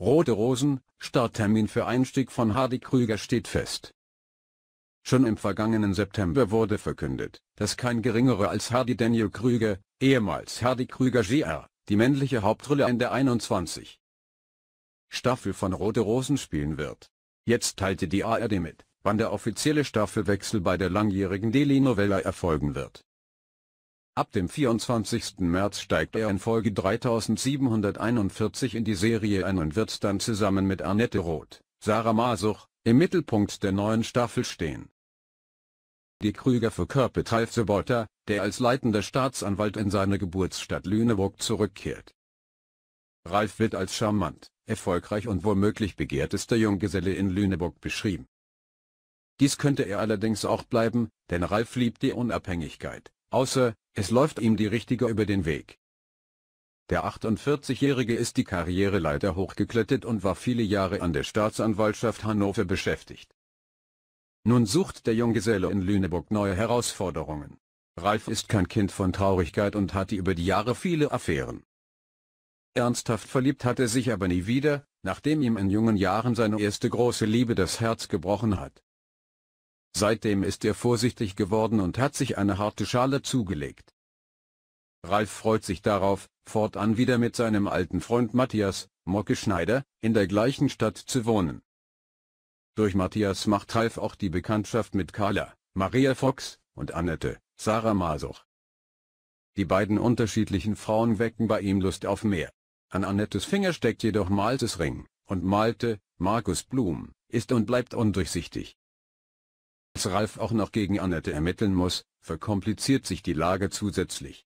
Rote Rosen, Starttermin für Einstieg von Hardy Krüger steht fest. Schon im vergangenen September wurde verkündet, dass kein geringerer als Hardy Daniel Krüger, ehemals Hardy Krüger Jr., die männliche Hauptrolle in der 21. Staffel von Rote Rosen spielen wird. Jetzt teilte die ARD mit, wann der offizielle Staffelwechsel bei der langjährigen Deli-Novella erfolgen wird. Ab dem 24. März steigt er in Folge 3741 in die Serie ein und wird dann zusammen mit Annette Roth, Sarah Masuch, im Mittelpunkt der neuen Staffel stehen. Die Krüger verkörpert Ralf Sobotta, der als leitender Staatsanwalt in seine Geburtsstadt Lüneburg zurückkehrt. Ralf wird als charmant, erfolgreich und womöglich begehrtester Junggeselle in Lüneburg beschrieben. Dies könnte er allerdings auch bleiben, denn Ralf liebt die Unabhängigkeit, außer, es läuft ihm die Richtige über den Weg. Der 48-Jährige ist die Karriereleiter hochgeklettert und war viele Jahre an der Staatsanwaltschaft Hannover beschäftigt. Nun sucht der Junggeselle in Lüneburg neue Herausforderungen. Ralf ist kein Kind von Traurigkeit und hatte über die Jahre viele Affären. Ernsthaft verliebt hat er sich aber nie wieder, nachdem ihm in jungen Jahren seine erste große Liebe das Herz gebrochen hat. Seitdem ist er vorsichtig geworden und hat sich eine harte Schale zugelegt. Ralf freut sich darauf, fortan wieder mit seinem alten Freund Matthias, Mocke Schneider, in der gleichen Stadt zu wohnen. Durch Matthias macht Ralf auch die Bekanntschaft mit Carla, Maria Fox, und Annette, Sarah Masuch. Die beiden unterschiedlichen Frauen wecken bei ihm Lust auf mehr. An Annettes Finger steckt jedoch Maltes Ring, und Malte, Markus Blum, ist und bleibt undurchsichtig. Als Ralf auch noch gegen Annette ermitteln muss, verkompliziert sich die Lage zusätzlich.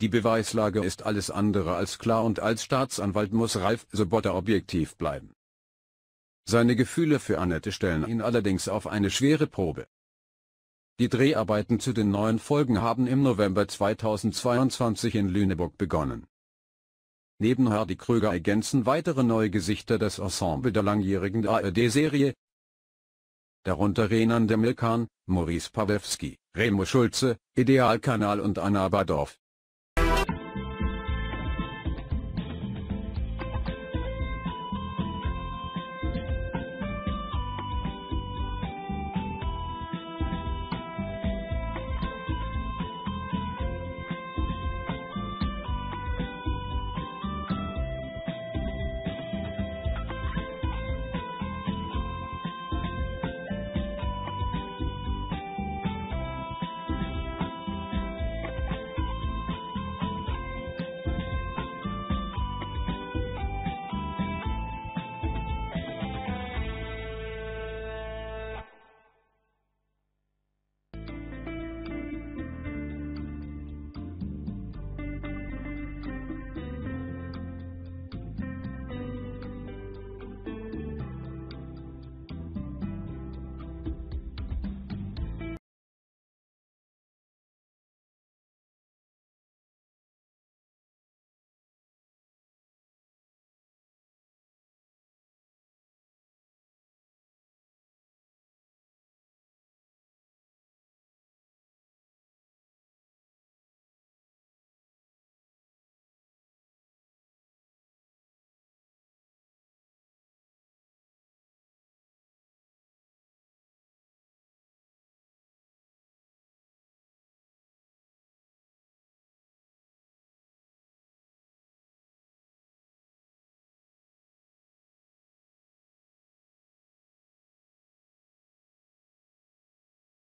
Die Beweislage ist alles andere als klar und als Staatsanwalt muss Ralf Sobotta objektiv bleiben. Seine Gefühle für Annette stellen ihn allerdings auf eine schwere Probe. Die Dreharbeiten zu den neuen Folgen haben im November 2022 in Lüneburg begonnen. Neben Hardy Kröger ergänzen weitere neue Gesichter das Ensemble der langjährigen ARD-Serie, darunter Renan Demilkan, Maurice Pawlewski, Remo Schulze, Idealkanal und Anna Badorf.